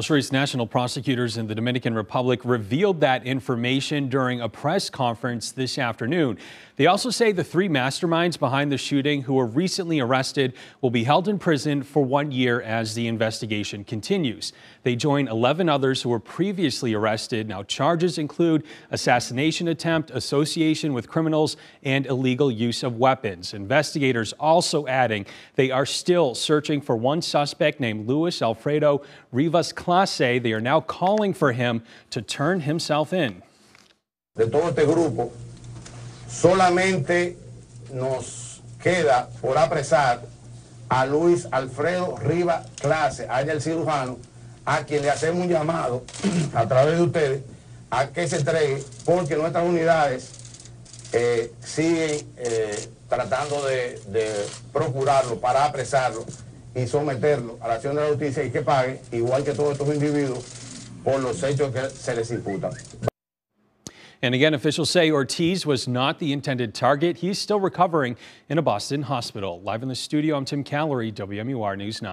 Sharice, national prosecutors in the Dominican Republic revealed that information during a press conference this afternoon. They also say the three masterminds behind the shooting who were recently arrested will be held in prison for one year as the investigation continues. They join 11 others who were previously arrested. Now, charges include assassination attempt, association with criminals, and illegal use of weapons. Investigators also adding they are still searching for one suspect named Luis Alfredo Rivas Clase, they are now calling for him to turn himself in. De todo este grupo, solamente nos queda por apresar a Luis Alfredo Rivas Clase, allá el cirujano, a quien le hacemos un llamado a través de ustedes a que se entregue, porque nuestras unidades eh, siguen eh, tratando de, de procurarlo para apresarlo y someterlo a la acción de la justicia y que pague, igual que todos estos individuos, por los hechos que se les imputan. And again, officials say Ortiz was not the intended target. He's still recovering in a Boston hospital. Live in the studio, I'm Tim Callery, WMUR News 9.